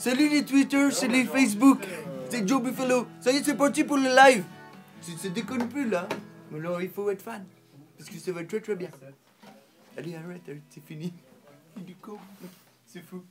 Salut les Twitter, c'est les Facebook. C'est Joe Buffalo. Ça y est, c'est parti pour le live. Ça déconne plus là. Mais non, il faut être fan. Parce que ça va très très bien. Allez, arrête, arrête, c'est fini. Il est. C'est fou.